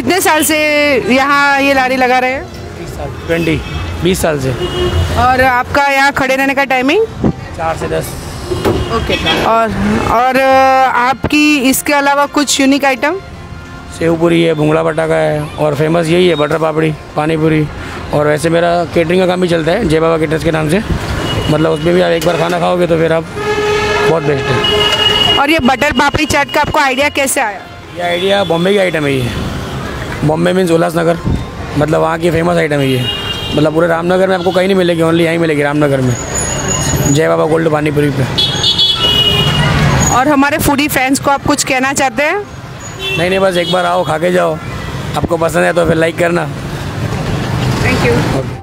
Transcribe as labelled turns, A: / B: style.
A: कितने साल से यहाँ ये लारी लगा रहे हैं?
B: बीस साल ट्वेंटी बीस साल से।
A: और आपका यहाँ खड़े रहने का टाइमिंग
B: चार से दस।
A: ओके और और आपकी इसके अलावा कुछ यूनिक आइटम
B: सेव पूरी है भुंगड़ा पटाखा है और फ़ेमस यही है बटर पापड़ी पानी पूरी और वैसे मेरा केटरिंग का काम भी चलता है जय बाबा केटर्स के नाम से। मतलब उसमें भी आप एक बार खाना खाओगे तो फिर आप बहुत बेस्ट है।
A: और ये बटर पापड़ी चाट का आपको आइडिया कैसे आया?
B: ये आइडिया बॉम्बे की आइटम है ये। बॉम्बे मीन्स उल्लासनगर मतलब वहाँ की फ़ेमस आइटम है ये। मतलब पूरे रामनगर में आपको कहीं नहीं मिलेगी ओनली यहीं मिलेगी रामनगर में। जय बाबा गोल्ड पानीपुरी पे।
A: और हमारे फूडी फ्रेंड्स को आप कुछ कहना चाहते हैं?
B: नहीं नहीं बस एक बार आओ खा के जाओ। आपको पसंद है तो फिर लाइक करना।
A: Thank you